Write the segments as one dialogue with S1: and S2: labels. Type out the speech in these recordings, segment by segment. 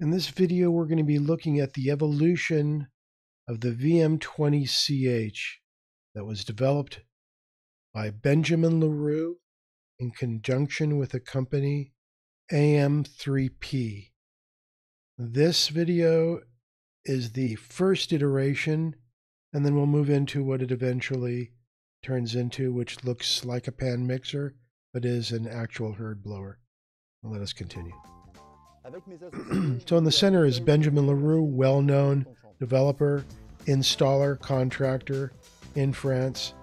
S1: In this video, we're going to be looking at the evolution of the VM20CH that was developed by Benjamin Leroux in conjunction with a company AM3P. This video is the first iteration, and then we'll move into what it eventually turns into, which looks like a pan mixer, but is an actual hurd blower. Let us continue. so in the center is Benjamin Leroux, well-known developer, installer, contractor in France.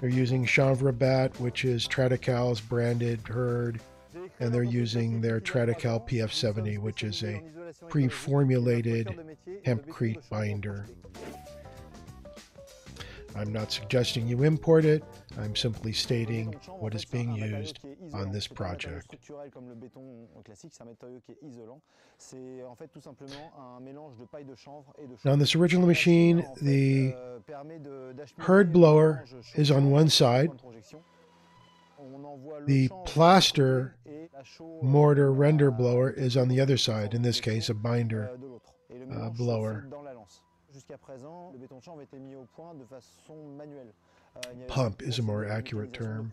S1: They're using Chanvribat, which is Tradical's branded hurd, and they're using their Tradical PF70, which is a pre-formulated hempcrete binder. I'm not suggesting you import it, I'm simply stating what is being used on this project. Now on this original machine, the hurd blower is on one side, the plaster mortar render blower is on the other side, in this case a binder uh, blower. Pump is a more accurate term.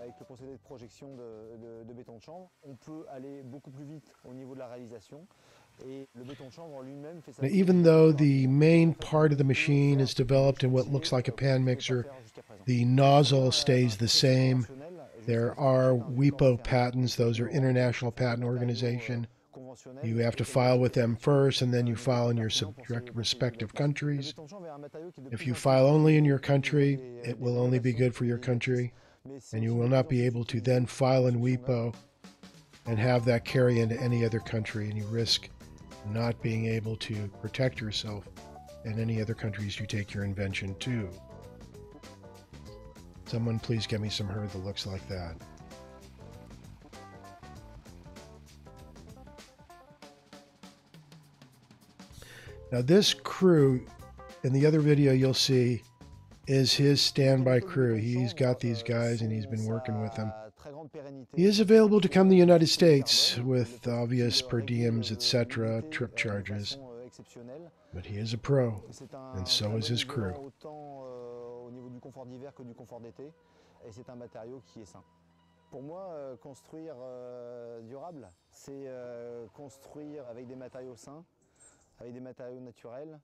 S2: Avec le procédé de projection de, de, de, béton de chanvre, on peut aller beaucoup plus vite au niveau de la réalisation.
S1: Now, even though the main part of the machine is developed in what looks like a pan mixer, the nozzle stays the same. There are WIPO patents, those are International Patent Organization. You have to file with them first, and then you file in your respective countries. If you file only in your country, it will only be good for your country, and you will not be able to then file in WIPO and have that carry into any other country, and you risk not being able to protect yourself and any other countries you take your invention to. Someone please get me some hurd that looks like that. Now this crew, in the other video you'll see, is his standby crew. He's got these guys and he's been working with them. He is available to come to the United States with obvious per diems, etc., trip charges. But he is a pro, and so is his crew.
S2: Pour moi, construire durable, c'est construire avec des matériaux sains, avec des matériaux naturels,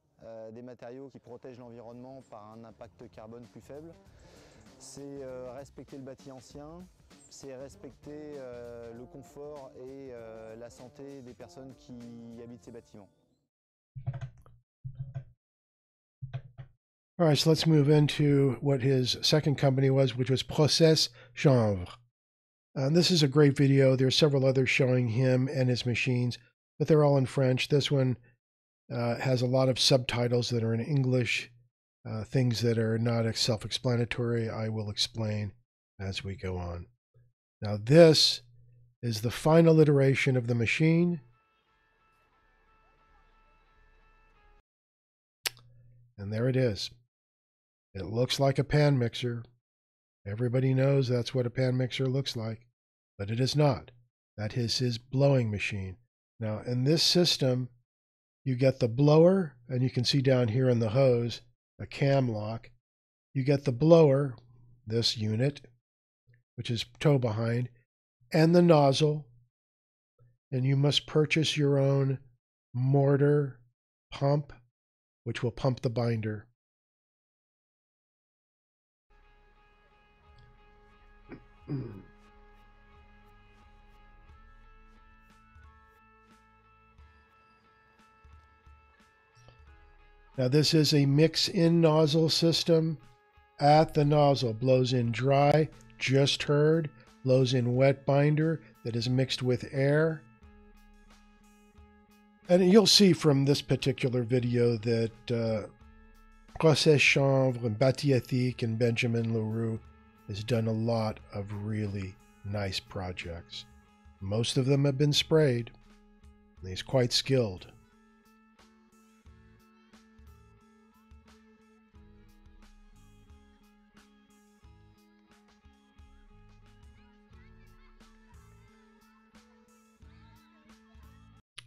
S2: des matériaux qui protègent l'environnement par un impact carbone plus faible. C'est respecter le bâti ancien, c'est respecter euh, le confort et euh, la santé des personnes qui habitent ces bâtiments.
S1: All right, so let's move into what his second company was, which was Process Chanvre. And this is a great video. There's several others showing him and his machines, but they're all in French. This one uh, has a lot of subtitles that are in English, uh, things that are not self explanatory. I will explain as we go on. Now, this is the final iteration of the machine. And there it is. It looks like a pan mixer. Everybody knows that's what a pan mixer looks like, but it is not. That is his blowing machine. Now, in this system, you get the blower, and you can see down here in the hose, a cam lock. You get the blower, this unit, which is tow behind, and the nozzle. And you must purchase your own mortar pump, which will pump the binder. Now this is a mix-in nozzle system. At the nozzle, blows in dry, just hurd blows in wet binder that is mixed with air. And you'll see from this particular video that uh, Chanvre and Batiatique and Benjamin Leroux has done a lot of really nice projects. Most of them have been sprayed. He's quite skilled.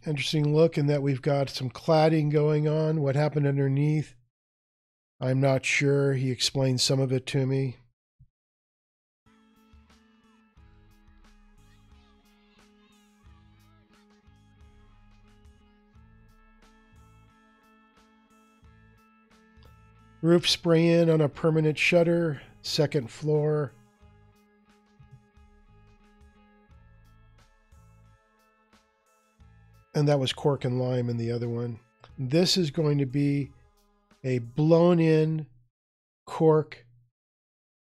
S1: Interesting look in that we've got some cladding going on. What happened underneath? I'm not sure. He explained some of it to me. Roof spray in on a permanent shutter, second floor. And that was cork and lime in the other one. This is going to be a blown in cork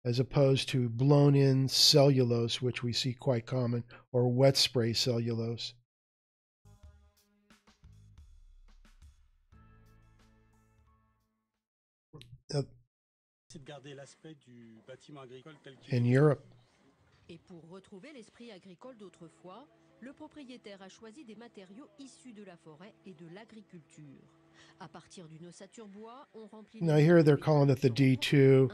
S1: as opposed to blown in cellulose, which we see quite common, or wet spray cellulose. In Europe.
S3: Et pour retrouver l'esprit agricole d'autrefois, le propriétaire a choisi des matériaux issus de la forêt et de l'agriculture. À partir d'une ossature bois, on remplit
S1: Now here they're calling it the D2,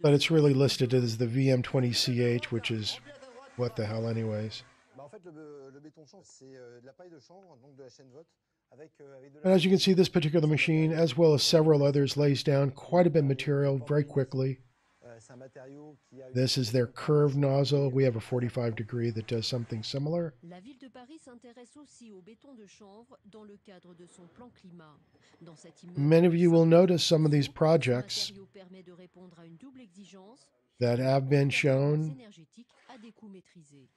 S1: but it's really listed as the VM20CH, which is what the hell anyways.
S2: Bah, en fait, le, le béton chanvre, c'est euh, de la paille de chanvre, donc de la chènevotte, avec, euh, avec de
S1: And as you can see, this particular machine, as well as several others, lays down quite a bit of material very quickly. This is their curved nozzle. We have a 45 degree that does something similar.
S3: La ville de Paris s'intéresse aussi au béton de chanvre dans le cadre de son plan climat. Dans cet immeuble,
S1: Many of you will notice some of these projects
S3: permet de répondre à une double exigence,
S1: that have been shown,
S3: énergétique à des coûts maîtrisés.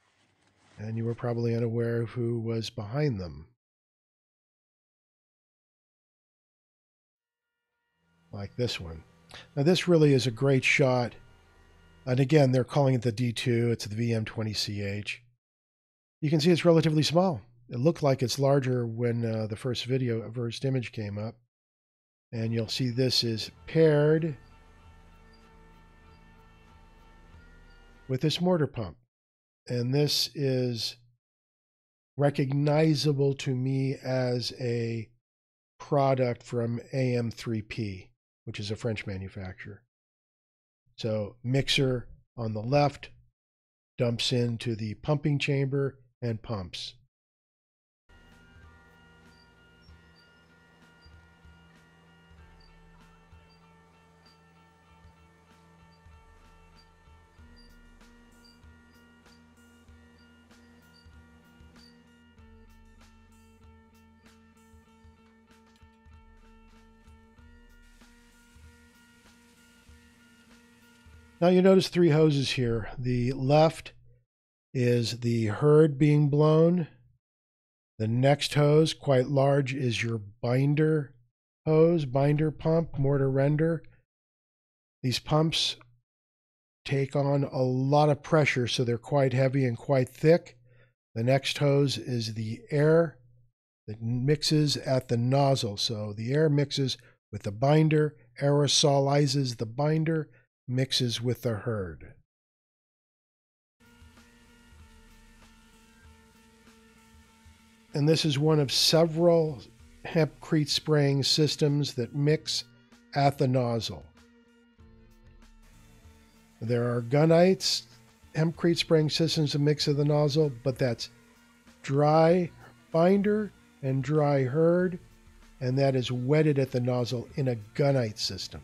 S1: and you were probably unaware of who was behind them. Like this one. Now, this really is a great shot. And again, they're calling it the D2, it's the VM20CH. You can see it's relatively small. It looked like it's larger when uh, the first video, first image came up. And you'll see this is paired with this mortar pump. And this is recognizable to me as a product from AM3P, which is a French manufacturer. So, mixer on the left dumps into the pumping chamber and pumps. Now you notice three hoses here. The left is the hurd being blown. The next hose, quite large, is your binder hose, binder pump, mortar render. These pumps take on a lot of pressure, so they're quite heavy and quite thick. The next hose is the air that mixes at the nozzle. So the air mixes with the binder, aerosolizes the binder, mixes with the hurd. And this is one of several hempcrete spraying systems that mix at the nozzle. There are gunites, hempcrete spraying systems that mix at the nozzle, but that's dry binder and dry hurd, and that is wetted at the nozzle in a gunite system.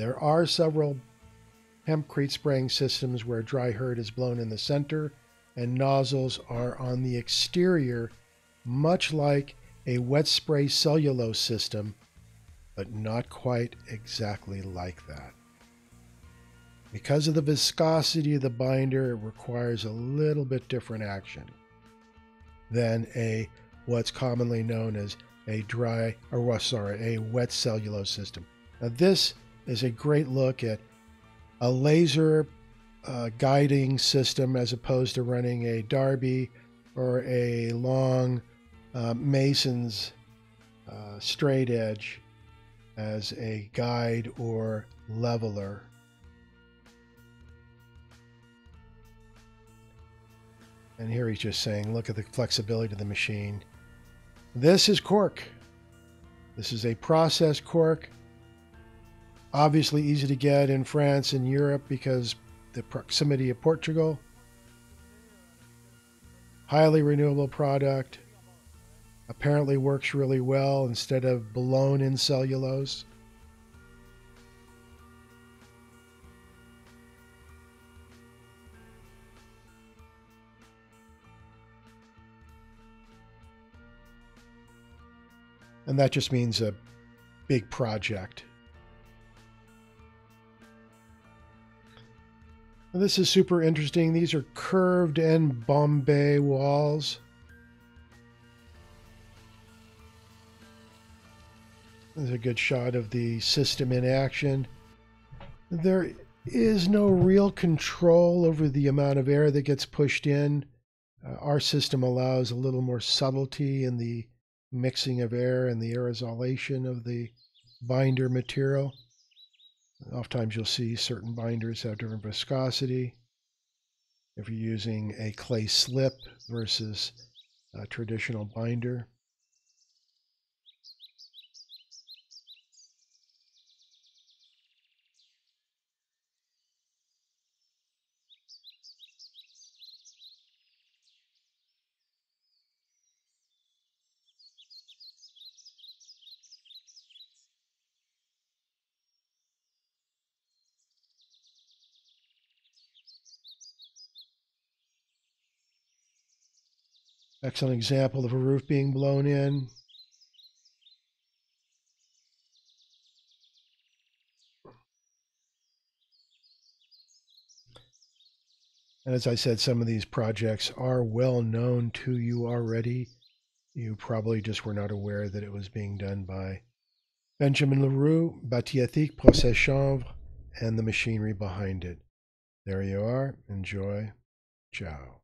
S1: There are several hempcrete spraying systems where dry hurd is blown in the center and nozzles are on the exterior, much like a wet spray cellulose system, but not quite exactly like that. Because of the viscosity of the binder, it requires a little bit different action than a what's commonly known as a dry or sorry, a wet cellulose system. Now this is a great look at a laser uh, guiding system as opposed to running a Darby or a long uh, Mason's uh, straight edge as a guide or leveler. And here he's just saying, look at the flexibility of the machine. This is cork. This is a process cork Obviously, easy to get in France and Europe because the proximity of Portugal. Highly renewable product. Apparently works really well instead of blown in cellulose. And that just means a big project. This is super interesting. These are curved and Bombay walls. There's a good shot of the system in action. There is no real control over the amount of air that gets pushed in. Uh, our system allows a little more subtlety in the mixing of air and the aerosolation of the binder material. Oftentimes you'll see certain binders have different viscosity. If you're using a clay slip versus a traditional binder. Excellent example of a roof being blown in. And as I said, some of these projects are well known to you already. You probably just were not aware that it was being done by Benjamin Leroux, Batiétique, Procès Chanvre, and the machinery behind it. There you are. Enjoy. Ciao.